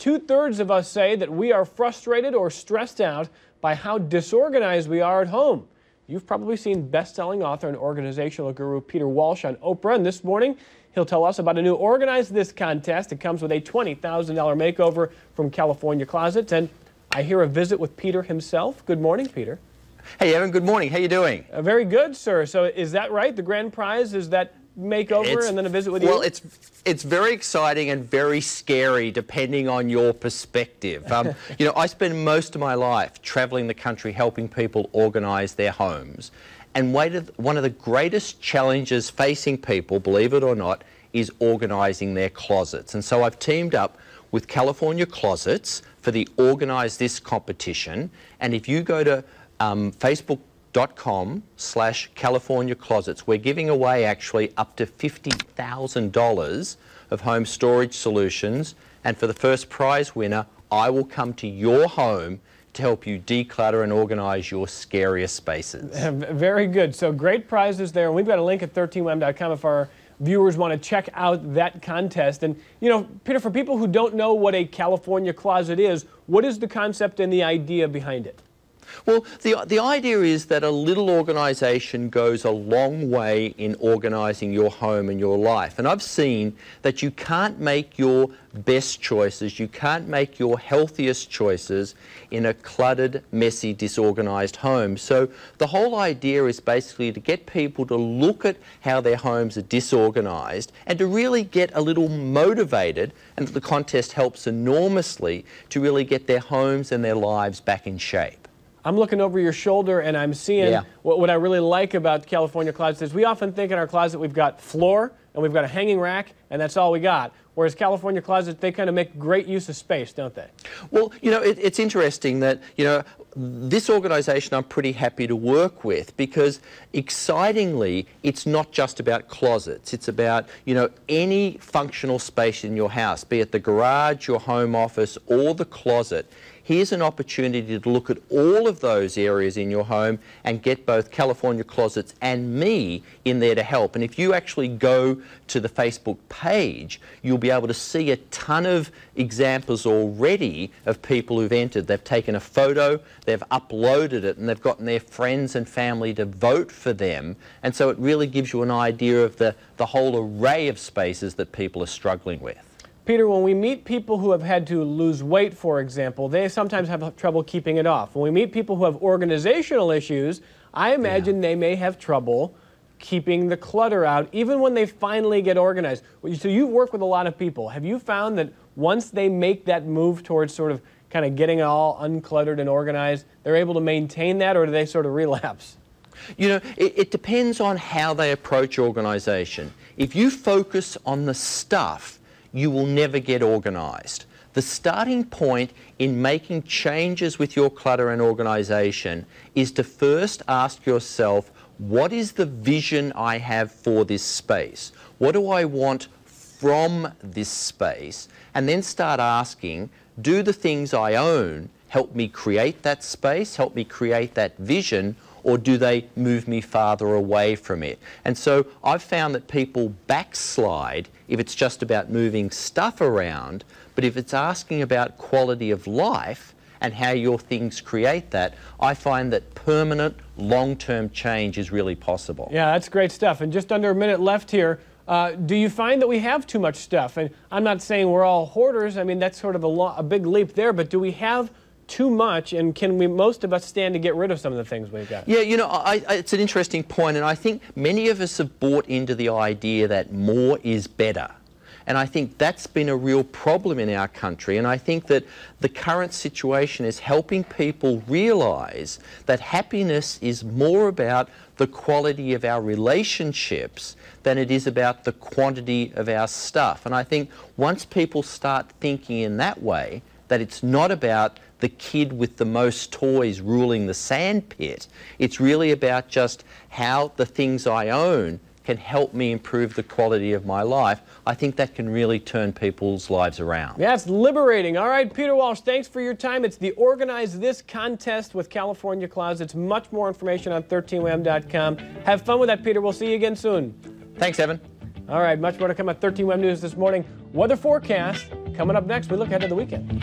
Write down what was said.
two thirds of us say that we are frustrated or stressed out by how disorganized we are at home. You've probably seen best selling author and organizational guru Peter Walsh on Oprah, and this morning he'll tell us about a new Organize This contest. It comes with a $20,000 makeover from California Closets, and I hear a visit with Peter himself. Good morning, Peter. Hey, Evan. Good morning. How you doing? Uh, very good, sir. So, is that right? The grand prize is that makeover it's, and then a visit with well, you? Well, it's it's very exciting and very scary depending on your perspective. Um, you know, I spend most of my life traveling the country helping people organize their homes. And one of the greatest challenges facing people, believe it or not, is organizing their closets. And so I've teamed up with California Closets for the Organize This competition. And if you go to um, facebook.com slash California Closets. We're giving away actually up to $50,000 of home storage solutions. And for the first prize winner, I will come to your home to help you declutter and organize your scariest spaces. Very good. So great prizes there. We've got a link at 13wham.com if our viewers want to check out that contest. And, you know, Peter, for people who don't know what a California closet is, what is the concept and the idea behind it? Well, the, the idea is that a little organisation goes a long way in organising your home and your life. And I've seen that you can't make your best choices, you can't make your healthiest choices in a cluttered, messy, disorganised home. So the whole idea is basically to get people to look at how their homes are disorganised and to really get a little motivated, and the contest helps enormously to really get their homes and their lives back in shape. I'm looking over your shoulder and I'm seeing yeah. what, what I really like about California closets is we often think in our closet we've got floor and we've got a hanging rack and that's all we got. Whereas California closets, they kind of make great use of space, don't they? Well, you know, it, it's interesting that, you know, this organisation I'm pretty happy to work with because excitingly it's not just about closets it's about you know any functional space in your house be it the garage your home office or the closet Here's an opportunity to look at all of those areas in your home and get both California Closets and me in there to help. And if you actually go to the Facebook page, you'll be able to see a ton of examples already of people who've entered. They've taken a photo, they've uploaded it, and they've gotten their friends and family to vote for them. And so it really gives you an idea of the, the whole array of spaces that people are struggling with. Peter, when we meet people who have had to lose weight, for example, they sometimes have trouble keeping it off. When we meet people who have organizational issues, I imagine yeah. they may have trouble keeping the clutter out, even when they finally get organized. So you've worked with a lot of people. Have you found that once they make that move towards sort of kind of getting it all uncluttered and organized, they're able to maintain that, or do they sort of relapse? You know, it, it depends on how they approach organization. If you focus on the stuff, you will never get organized. The starting point in making changes with your clutter and organization is to first ask yourself, what is the vision I have for this space? What do I want from this space? And then start asking, do the things I own help me create that space, help me create that vision, or do they move me farther away from it? And so I've found that people backslide if it's just about moving stuff around, but if it's asking about quality of life and how your things create that, I find that permanent, long-term change is really possible. Yeah, that's great stuff. And just under a minute left here, uh, do you find that we have too much stuff? And I'm not saying we're all hoarders. I mean, that's sort of a, a big leap there. But do we have too much, and can we most of us stand to get rid of some of the things we've got? Yeah, you know, I, I, it's an interesting point, and I think many of us have bought into the idea that more is better. And I think that's been a real problem in our country. And I think that the current situation is helping people realize that happiness is more about the quality of our relationships than it is about the quantity of our stuff. And I think once people start thinking in that way, that it's not about the kid with the most toys ruling the sandpit. It's really about just how the things I own can help me improve the quality of my life. I think that can really turn people's lives around. Yeah, That's liberating. All right, Peter Walsh, thanks for your time. It's the Organize This contest with California Closets. Much more information on 13wham.com. Have fun with that, Peter. We'll see you again soon. Thanks, Evan. All right, much more to come at 13 Wham News this morning. Weather forecast Coming up next, we look ahead to the weekend.